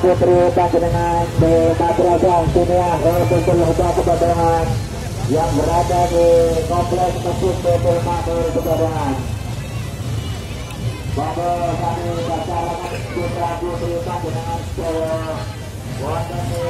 putri panjenengan di madrasah dunia Rasulul Huda Kebadangan yang berada di kompleks Masjid Betul Makmur Kebadangan. Kami daftarkan putra putri panjenengan wonten di.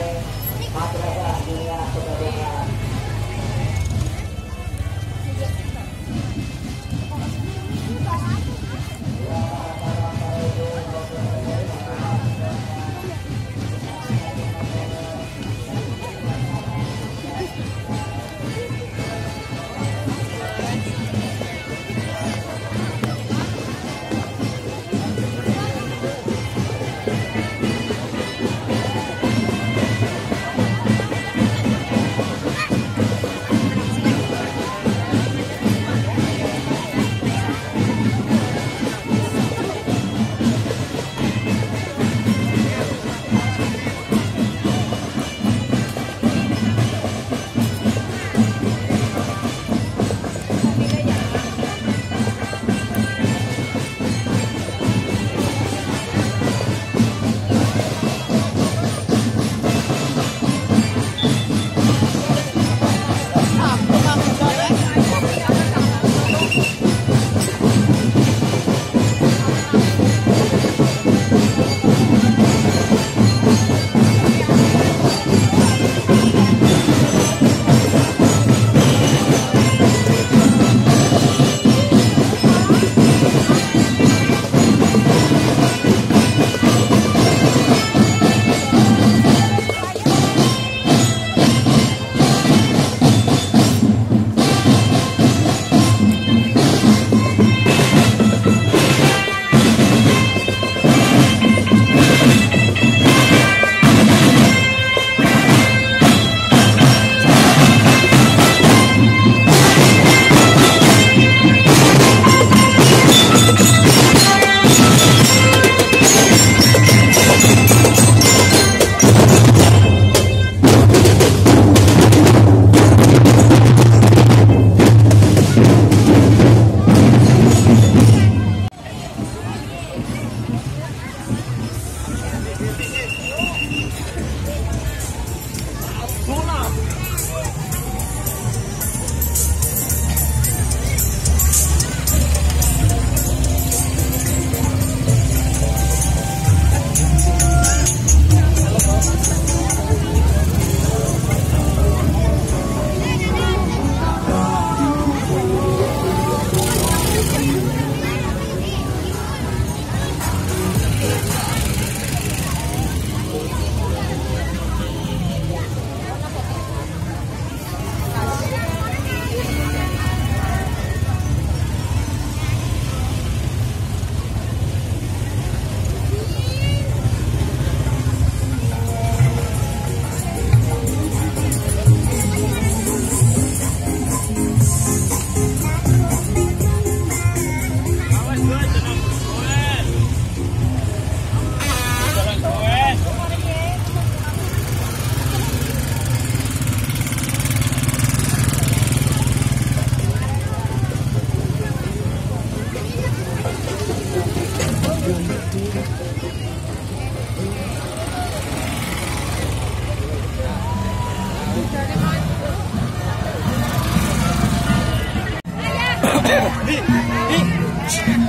你你。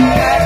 Yeah.